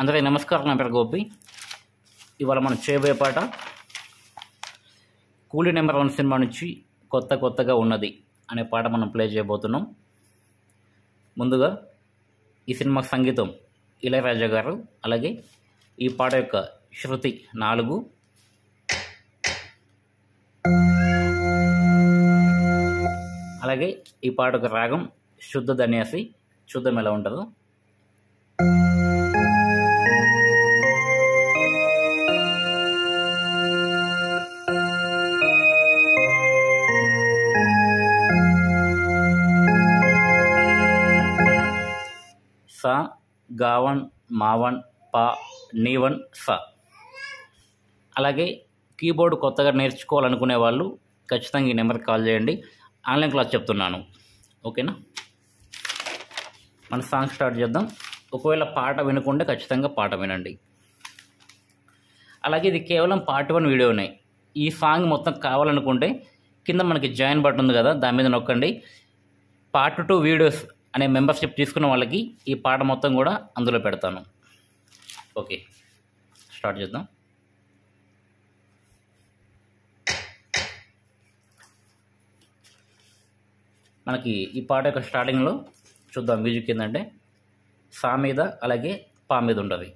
అందరికీ నమస్కారం నా పేరు గోపి. ఇవాళ మనం చేయబోయే పాట కూలీ నెంబర్ వన్ సినిమా నుంచి కొత్త కొత్తగా ఉన్నది అనే పాట మనం ప్లే చేయబోతున్నాం. ముందుగా ఈ సినిమా సంగీతం ఇళయరాజా గారు అలాగే ఈ పాట యొక్క శృతి నాలుగు. అలాగే ఈ పాట యొక్క రాగం శుద్ధ ధన్యాసి చూద్దాం ఎలా ఉంటుందో. స గావన్ మావన్ పా నీవన్ స అలాగే కీబోర్డ్ కొత్తగా నేర్చుకోవాలనుకునే వాళ్ళు ఖచ్చితంగా ఈ నెంబర్కి కాల్ చేయండి. ఆన్లైన్ క్లాస్ చెప్తున్నాను. ఓకేనా? మన సాంగ్ స్టార్ట్ చేద్దాం. ఒకవేళ పాట వినకుండా ఖచ్చితంగా పాట వినండి. అలాగే ఇది కేవలం పార్ట్ వన్ వీడియోనే. ఈ సాంగ్ మొత్తం కావాలనుకుంటే కింద మనకి జాయిన్ బటన్ ఉంది కదా దాని మీద నొక్కండి. పార్ట్ టూ వీడియోస్ అనే మెంబర్షిప్ తీసుకున్న వాళ్ళకి ఈ పాట మొత్తం కూడా అందులో పెడతాను. ఓకే. స్టార్ట్ చేద్దాం. మనకి ఈ పాట యొక్క స్టార్టింగ్లో చూద్దాం మ్యూజిక్ ఏంటంటే సా మీద అలాగే పా మీద ఉంటుంది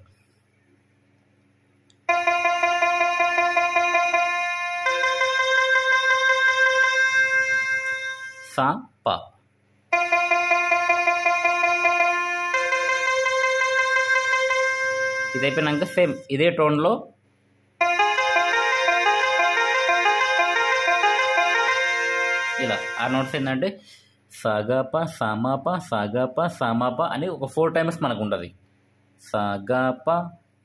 సా పా. ఇది అయిపోయినాక సేమ్ ఇదే టోన్లో ఇలా. ఆ నోట్స్ ఏంటంటే సగప సమప సగప సమప అని ఒక ఫోర్ టైమ్స్ మనకు ఉంటుంది సగప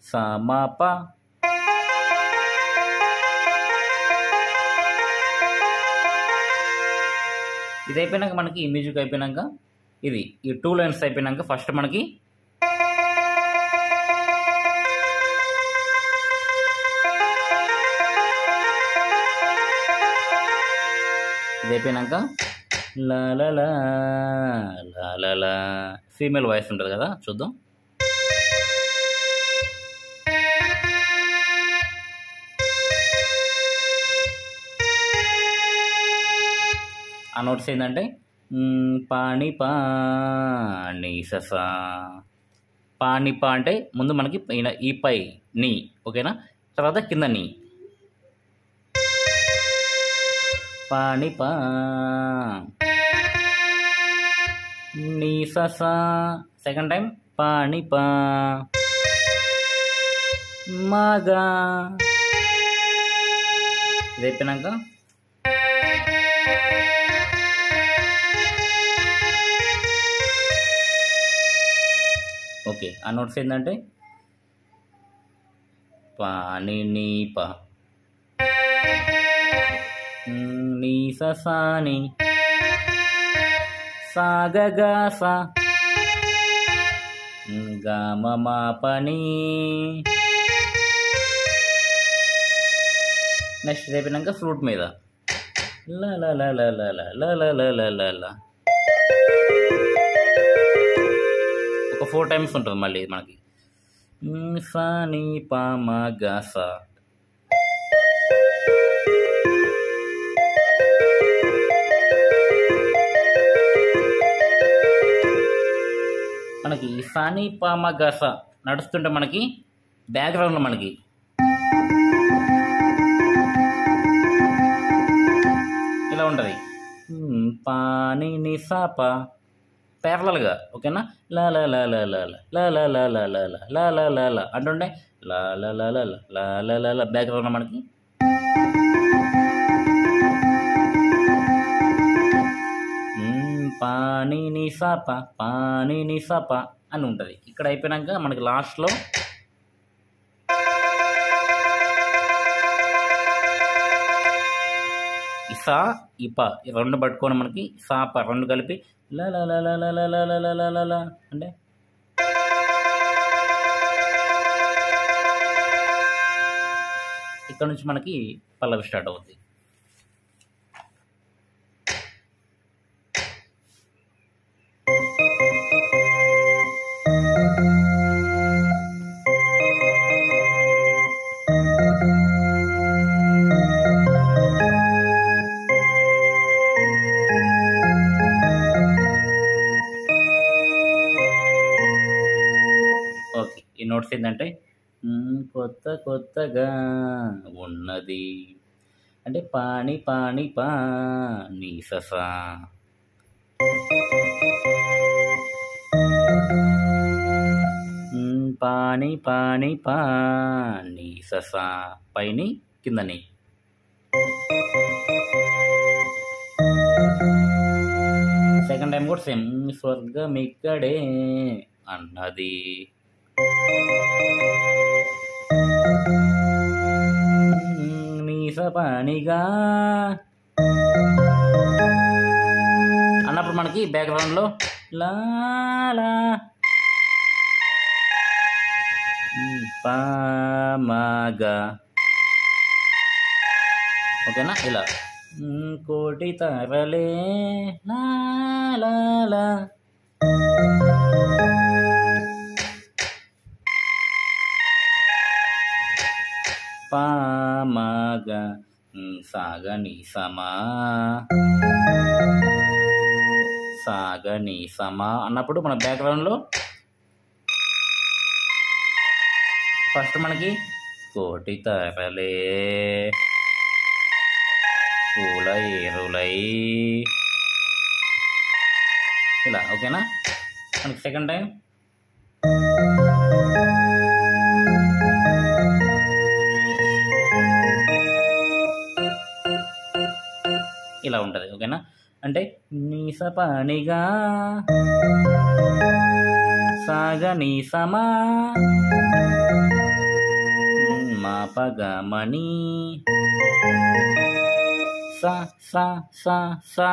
సమప. ఇది అయిపోయినాక మనకి ఈ మ్యూజిక్ అయిపోయినాక ఇది ఈ టూ లైన్స్ అయిపోయినాక ఫస్ట్ మనకి ఇది అయిపోయినాక లా లా ఫీమేల్ వాయిస్ ఉంటుంది కదా చూద్దాం. ఆ నోట్స్ ఏంటంటే పాణి పాణి ససా పాణి పా అంటే ముందు మనకి ఈ పై నీ ఓకేనా? తర్వాత కింద నీ. పాణిపా నీససా సెకండ్ టైం పాణిపా మగా. చెప్పినాక? ఓకే ఆ నోట్స్ ఏంటంటే పాణిని పా. నీ ససాని సాగగాస నెక్స్ట్ చెప్పినాక ఫ్రూట్ మీద ఒక ఫోర్ టైమ్స్ ఉంటుంది మళ్ళీ మనకి సాని గా సా మనకి ఈ సాని పామ గస నడుస్తుంటే మనకి బ్యాక్గ్రౌండ్లో మనకి ఇలా ఉంటుంది పాని నిసాప సా పా ఓకేనా లా లా లా లా లా లా లా లా లా లా లా లా లా లా అంటుండే లా లా లా లా లా లా లా లా బ్యాక్గ్రౌండ్లో మనకి పాని నిఫప పాని నిఫప అని ఉంటుంది ఇక్కడ అయిపోయినాక మనకి లాస్ట్లో ఇసా ఇప రెండు పట్టుకొని మనకి సాప రెండు కలిపి ల అంటే ఇక్కడ నుంచి మనకి పల్లవి స్టార్ట్ అవుతుంది నోట్స్ ఏంటంటే కొత్త కొత్తగా ఉన్నది. అంటే పాని పాని పా నీ ససా. పాణి పాని పాని పా నీ ససా. పైని కిందని. సెకండ్ టైం కూడా సేమ్. స్వర్గం ఇక్కడే అన్నది. పనిగా. అన్నప్పుడు మనకి బ్యాక్గ్రౌండ్లో లా పామగా ఓకేనా? ఇలా. కోటి తరలే లా. పామగా మ్, సాగని సమా. సాగని సమా అన్నప్పుడు మన బ్యాక్గ్రౌండ్లో ఫస్ట్ మనకి కోటి తరలే. పూల ఏరులై. ఇలా ఓకేనా మనకి సెకండ్ టైం ఇలా ఉంటుంది ఓకేనా? అంటే నీస పనిగా సాగని సమా మా పగమణి సా సా సా సా.